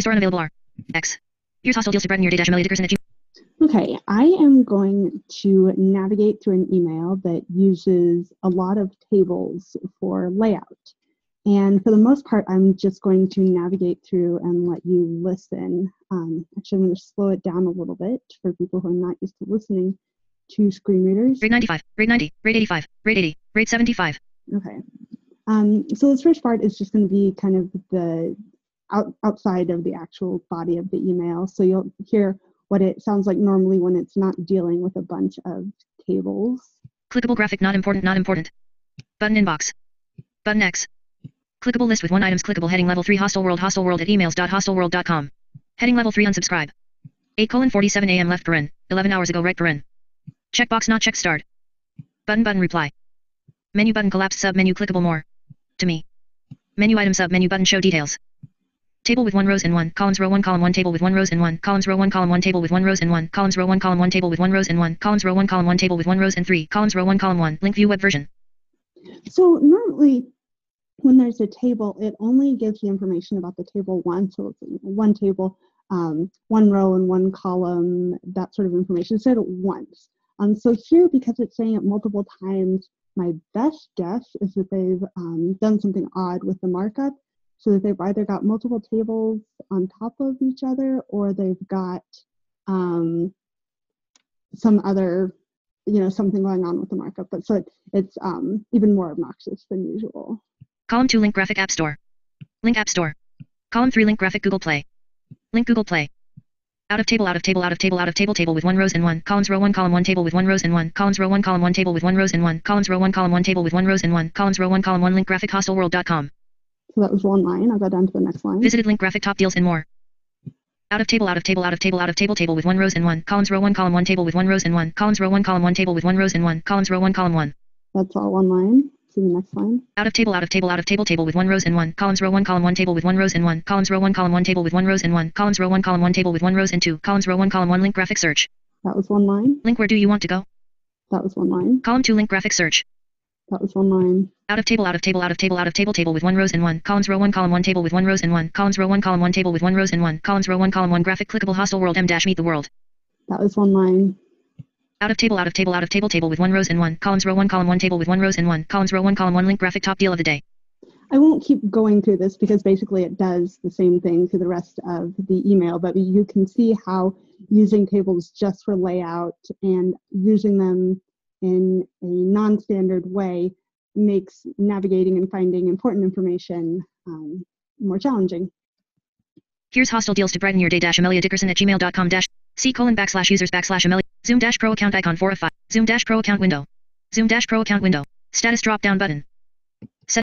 Restore unavailable R. X. Here's hostile deals to Brett and your day dash Amelia Dickerson at G. Okay, I am going to navigate through an email that uses a lot of tables for layout. And for the most part, I'm just going to navigate through and let you listen. Um, actually, I'm going to slow it down a little bit for people who are not used to listening to screen readers. Grade 95, grade 90, grade 85, grade 80, grade 75. Okay. Um, so this first part is just going to be kind of the out, outside of the actual body of the email. So you'll hear what it sounds like normally when it's not dealing with a bunch of tables. Clickable graphic not important, not important. Button inbox. Button X. Clickable list with one items clickable heading level 3 Hostelworld hostile world at emails.hostelworld.com. Heading level 3 unsubscribe. 8 colon 47 am left paren, 11 hours ago right paren. Checkbox not checked start. Button button reply. Menu button collapse sub menu clickable more. To me. Menu item sub menu button show details. Table with one rows and one columns row one column one table with one rows and one columns row one column one table with one rows and one columns row one column one table with one rows and one columns row one column one table with one rows and three columns row one column one link view web version. So normally when there's a table, it only gives you information about the table one. So it's one table, um, one row and one column, that sort of information. Said it once. Um, so here, because it's saying it multiple times, my best guess is that they've um, done something odd with the markup so that they've either got multiple tables on top of each other or they've got um, some other, you know, something going on with the markup. But so it, it's um, even more obnoxious than usual. Column 2 link graphic app store. Link app store. Column 3 link graphic Google Play. Link Google Play. Out of table, out of table, out of table, out of table, table with one rows and one columns, row one column, one table with one rows and one columns, row one column, one table with one rows and one columns, row one column, one table with one rows and one columns, row one column, one link graphic hostelworld.com. So that was one line. I'll go down to the next line. Visited link graphic top deals and more. Out of table, out of table, out of table, out of table, table with one rows and one columns, row one column, one table with one rows and one columns, row one column, one table with one rows and one columns, row one column, one. That's all one line. See the next line. Out of table, out of table, out of table, table with one rows and one columns, row one column, one table with one rows and one columns, row one column, one table with one rows and one columns, row one column, one table with one rows and two columns, row one column, one link graphic search. That was one line. Link where do you want to go? That was one line. Column two link graphic search. That was one line. Out of table, out of table, out of table, out of table, table with one rows and one columns, row one column, one table with one rows and one columns, row one column, one table with one rows and one columns, row one column, one graphic clickable Hostelworld m dash meet the world. That was one line. Out of table, out of table, out of table, table with one rows and one columns, row one column, one table with one rows and one columns, row one column, one link graphic top deal of the day. I won't keep going through this because basically it does the same thing to the rest of the email, but you can see how using tables just for layout and using them in a non-standard way makes navigating and finding important information um, more challenging. Here's hostile deals to brighten your day dash Amelia Dickerson at gmail.com dash C colon backslash users backslash Amelia Zoom dash pro account icon 4 of 5 Zoom dash pro account window Zoom dash pro account window Status drop down button